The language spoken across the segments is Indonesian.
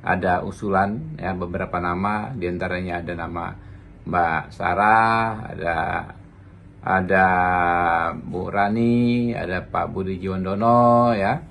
ada usulan ya beberapa nama di antaranya ada nama Mbak Sarah, ada ada Bu Rani, ada Pak Budi Jiwandono ya.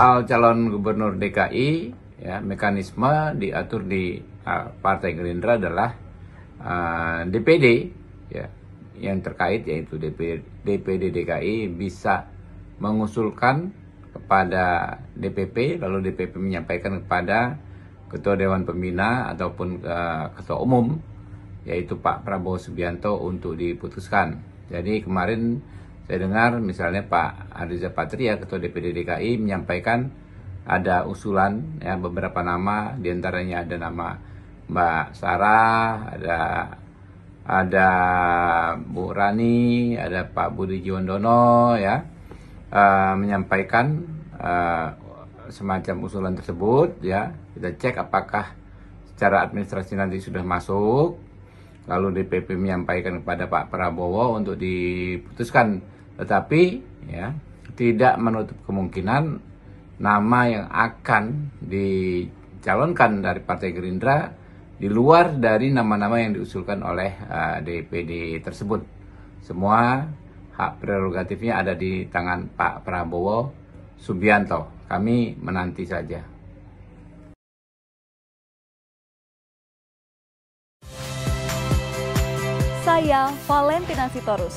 Soal calon gubernur DKI, ya mekanisme diatur di uh, Partai Gerindra adalah uh, DPD, ya yang terkait yaitu DPD, DPD DKI bisa mengusulkan kepada DPP, lalu DPP menyampaikan kepada Ketua Dewan Pembina ataupun uh, Ketua Umum, yaitu Pak Prabowo Subianto untuk diputuskan. Jadi kemarin saya dengar misalnya Pak Ariza Patria Ketua DPD DKI menyampaikan ada usulan ya beberapa nama di antaranya ada nama Mbak Sarah, ada ada Bu Rani, ada Pak Budi Jiwandono ya uh, menyampaikan uh, semacam usulan tersebut ya. Kita cek apakah secara administrasi nanti sudah masuk. Lalu DPP menyampaikan kepada Pak Prabowo untuk diputuskan tetapi ya tidak menutup kemungkinan nama yang akan dicalonkan dari Partai Gerindra di luar dari nama-nama yang diusulkan oleh uh, DPD tersebut. Semua hak prerogatifnya ada di tangan Pak Prabowo Subianto. Kami menanti saja. Saya Valentina Sitorus